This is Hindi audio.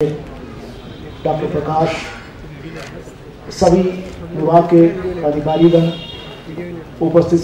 डॉक्टर प्रकाश सभी विभाग के अधिकारीगण उपस्थित